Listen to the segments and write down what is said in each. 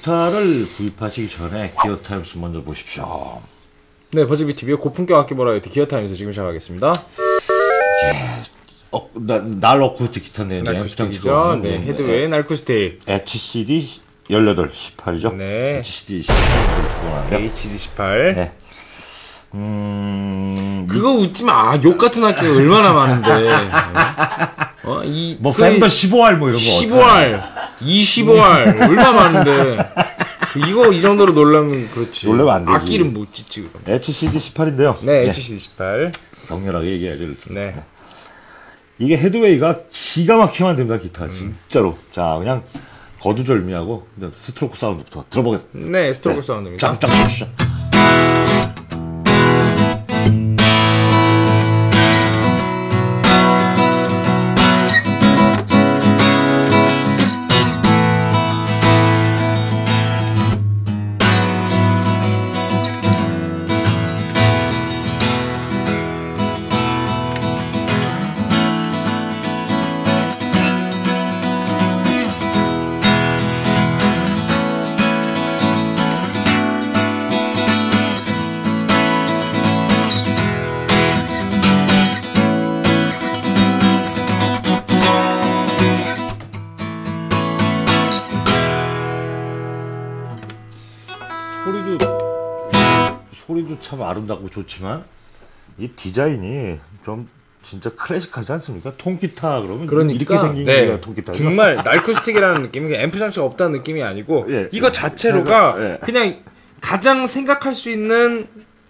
기타를 구입하시기 전에 기어 타임스 먼저 보십시오. 네, 버즈비 TV의 고품격 악기 버라이어티 기어 타임스 지금 시작하겠습니다. 어, 나, 날 어쿠스틱 기타인데 날쿠스틱이죠. 네, 헤드웨이 날쿠스틱. HCD 18, 18이죠? 네. HCD 18을 HD 18. 네. 음, 그거 웃지 마. 아, 욕 같은 악기가 얼마나 많은데. 어, 이 뭐 펜더 15R 뭐 이런 거 15R, 25R 얼마 많은데. 그 이거 이 정도로 놀라면 그렇지. 놀라면 안 되지. 악기는 못 짓지 그럼. HCD 18인데요. 네, HCD 18. 격렬하게 얘기해야죠. 이렇게. 네. 이게 헤드웨이가 기가 막히게 만듭니다, 기타. 진짜로. 자, 그냥 거두절미하고 스트로크 사운드부터 들어보겠습니다. 네, 스트로크 사운드입니다. 짱짱 주 소리도 참 아름답고 좋지만 이 디자인이 좀 진짜 클래식하지 않습니까? 통기타 그러면 그러니까 이렇게 생긴 네, 게 통기타. 정말 날쿠스틱이라는 느낌이 앰프 장치가 없다는 느낌이 아니고 예. 이거 자체로가 예. 그냥 가장 생각할 수 있는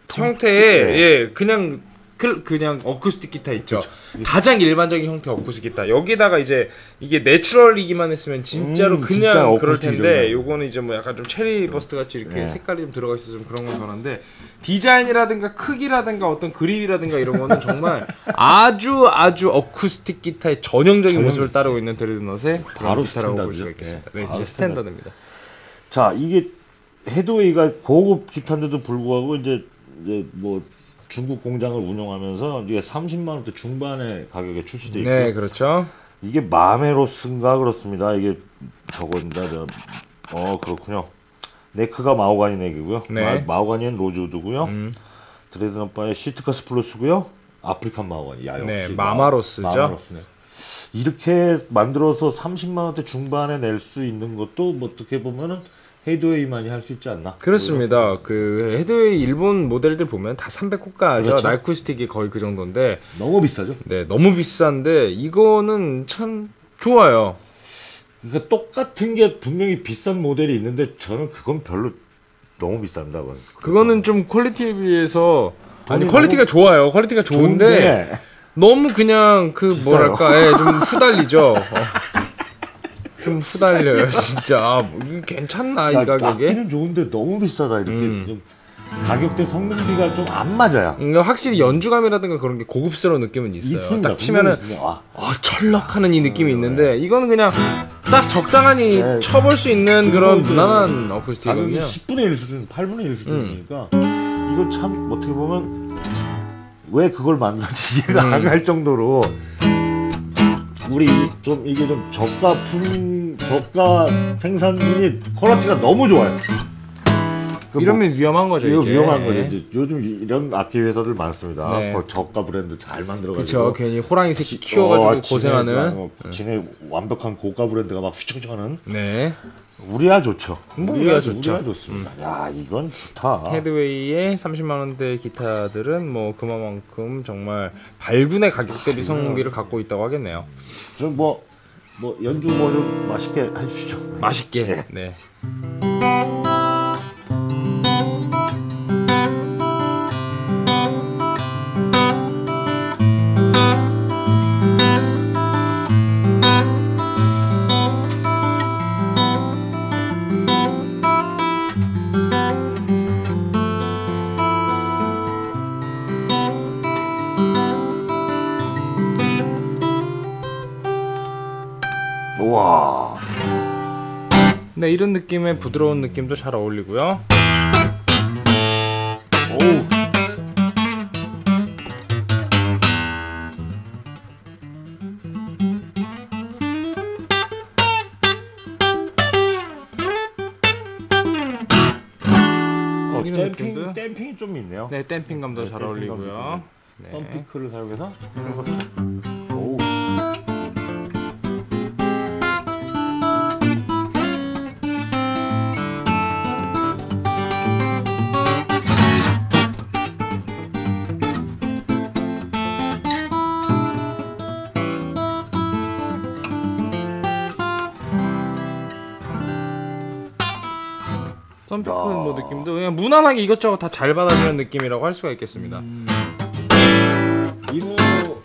형태의 예. 예 그냥 그, 그냥 어쿠스틱 기타 있죠. 가장 일반적인 형태 어쿠스틱 기타. 여기다가 이제 이게 natural이기만 했으면 진짜로 음, 그냥 진짜 그럴 텐데. 요거는 이제 뭐 약간 좀 cherry burst 같이 이렇게 예. 색깔이 좀 들어가 있어서 좀 그런 건 변한데 디자인이라든가 크기라든가 어떤 그립이라든가 이런 거는 정말 아주 아주 어쿠스틱 기타의 전형적인 모습을 따르고 있는 dreadnought의 바로 기타라고 볼 standard죠. 수가 있겠습니다. 예, 네, 바로 진짜 standard입니다. 자 이게 헤드웨이가 고급 기타인데도 불구하고 이제 이제 뭐 중국 공장을 운영하면서 이게 30만 원대 중반의 가격에 출시돼 있고 네, 그렇죠. 이게 마마로스인가 그렇습니다. 이게 저거입니다. 저, 어 그렇군요. neck가 마호가니 neck이고요. 네. 마, 호가니는 로즈우드고요. 음. dreadnought 바디 Sitka spruce고요. 아프리칸 마호가니. 야, 네, 역시 마마로스죠. 마마로스네. 이렇게 만들어서 30만 원대 중반에 낼 수 있는 것도 뭐 어떻게 보면은 헤드웨이만이 할 수 있지 않나? 그렇습니다. 그 헤드웨이 일본 모델들 보면 다 300호가죠. 그렇죠. 날쿠스틱이 거의 그 정도인데, 너무 비싸죠. 네 너무 비싼데 이거는 참 좋아요. 그러니까 똑같은 게 분명히 비싼 모델이 있는데 저는 그건 별로 너무 비쌉니다. 그건. 그거는 좀 퀄리티에 비해서 아니 퀄리티가 좋아요. 퀄리티가 좋은데 좋은데 너무 그냥 그 비싸요. 뭐랄까 예, 좀 후달리죠. 어. 좀 후달려요 진짜. 아, 뭐 이게 괜찮나 이 야, 가격에? 악기는 좋은데 너무 비싸다 이렇게 음. 좀 가격대 성능비가 좀 안 맞아야. 음, 확실히 연주감이라든가 그런 게 고급스러운 느낌은 있어요. 있습니다. 딱 치면은. 아, 아, 철럭하는 이 느낌이 있는데 이거는 그냥 딱 적당하니 네. 쳐볼 수 있는 그런 무난한 어쿠스틱이거든요. 10분의 1 수준, 8분의 1 수준이니까 음. 이건 참 어떻게 보면 왜 그걸 만들었지 이해가 음. 안갈 정도로 우리 좀 이게 좀 저가 품 저가 생산분이 퀄리티가 너무 좋아요. 그 뭐- 이러면 위험한 거죠. 이거 이제. 위험한 거죠. 이제 요즘 이런 악기 회사들 많습니다. 네. 그 저가 브랜드 잘 만들어가지고. 그렇죠. 괜히 호랑이 새끼 키워가지고 어, 고생하는. 지네, 어, 지네 완벽한 고가 브랜드가 막 휘청휘청하는 네. 우리야 좋죠. 뭐 우리야 좋죠. 우리야 좋습니다. 야 이건 좋다. 헤드웨이의 30만 원대 기타들은 뭐 그만큼 정말 발군의 가격 대비 성능비를 갖고 있다고 하겠네요. 좀뭐뭐 연주 뭐 좀 맛있게 해주시죠. 맛있게. 네. 우와. 네 이런 느낌의 부드러운 느낌도 잘 어울리고요. 오. 어, 댐핑, 댐핑이 좀 있네요. 네 댐핑감도 네, 잘 댐핑감 어울리고요. 네. 썬피크를 사용해서? 오. 썸피크 뭐 느낌도 그냥 무난하게 이것저것 다 잘 받아주는 느낌이라고 할 수가 있겠습니다. 이노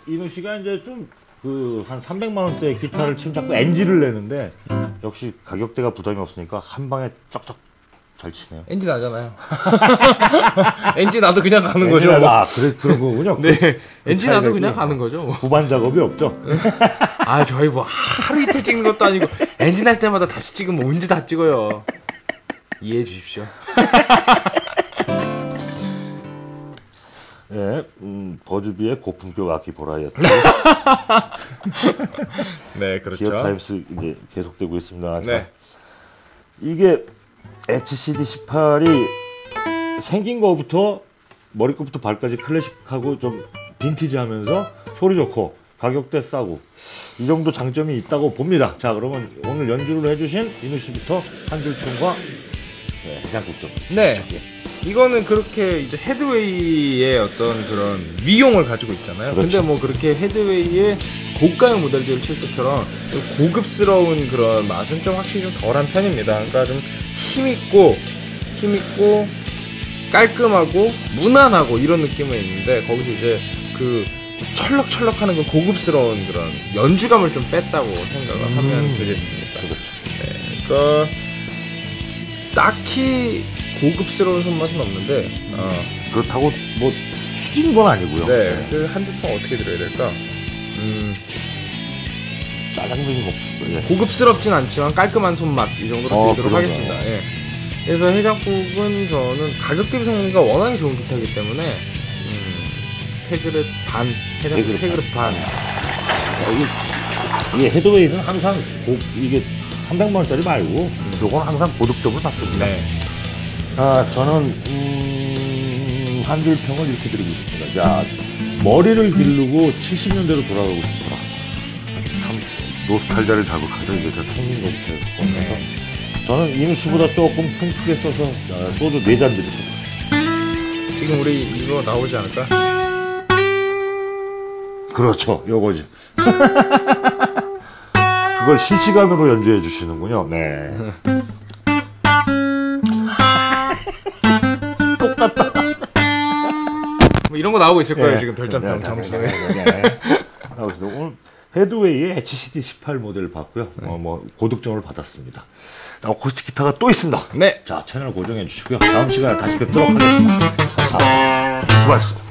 이노 씨가 이제 좀 그 한 300만 원대 기타를 치면 자꾸 NG를 내는데 역시 가격대가 부담이 없으니까 한 방에 쩍쩍 잘 치네요. 엔진 나잖아요. 엔진 나도 그냥 가는 거죠. 뭐. 아 그래 그런 거군요. 네, 엔진 나도 차이가 그냥 있구나. 가는 거죠. 뭐. 후반 작업이 없죠. 아 저희 뭐 하루 이틀 찍는 것도 아니고 엔진 할 때마다 다시 찍으면 언제 다 찍어요. 이해해 주십시오. 예, 음, 버즈비의 고품격 악기 보라이어티 네, 기어 타임스 이제 계속되고 있습니다. 자, 네, 이게 HCD 18이 생긴 거부터 머리끝부터 발까지 클래식하고 좀 빈티지하면서 소리 좋고 가격대 싸고 이 정도 장점이 있다고 봅니다. 자 그러면 오늘 연주를 해주신 이누 씨부터 한줄 춤과 네, 해장국 좀. 네. 이거는 그렇게 이제 헤드웨이의 어떤 그런 위용을 가지고 있잖아요. 그렇죠. 근데 뭐 그렇게 헤드웨이의 고가형 모델들을 칠 때처럼 좀 고급스러운 그런 맛은 좀 확실히 좀 덜한 편입니다. 그러니까 좀 힘있고 힘있고 깔끔하고 무난하고 이런 느낌은 있는데 거기서 이제 그 철럭철럭 하는 그 고급스러운 그런 연주감을 좀 뺐다고 생각을 하면 음. 되겠습니다. 그렇죠. 그러니까 딱히 고급스러운 손맛은 없는데 어, 그렇다고 뭐 휘진 건 아니고요. 네, 그 한줄평 어떻게 드려야 될까? 음, 짜장면이 먹고. 예. 고급스럽진 않지만 깔끔한 손맛 이 정도로 어, 드리도록 그런가요? 하겠습니다. 예. 그래서 해장국은 저는 가격 대비 성능가 워낙에 좋은 기타이기 때문에 음, 세 그릇 반 해장국 세 그릇 반. 어, 이게, 이게 헤드웨이는 항상 고, 이게 300만 원짜리 말고 요건 항상 고득점을 받습니다. 네. 아, 저는 음, 한줄 평을 이렇게 드리고 싶습니다. 자, 머리를 기르고 70년대로 돌아가고 싶더라. 참 노스탈자를 자극하죠. 이게 저 생긴 것부터 보면서. 네. 저는 이누 씨보다 조금 풍크게 써서 아, 소주 4잔 드립니다. 지금 우리 이거 나오지 않을까? 그렇죠. 요거지. 그걸 실시간으로 연주해 주시는군요. 네. 뭐 이런 거 나오고 있을 거예요 네. 지금 별점평 네, 잠시 네. 네, 네. 나오시죠. 오늘 헤드웨이의 HCD 18 모델을 봤고요. 어, 뭐 고득점을 받았습니다. 어쿠스틱 기타가 또 있습니다. 네. 자 채널 고정해 주시고요. 다음 시간에 다시 뵙도록 하겠습니다. 감사합니다. 수고하셨습니다.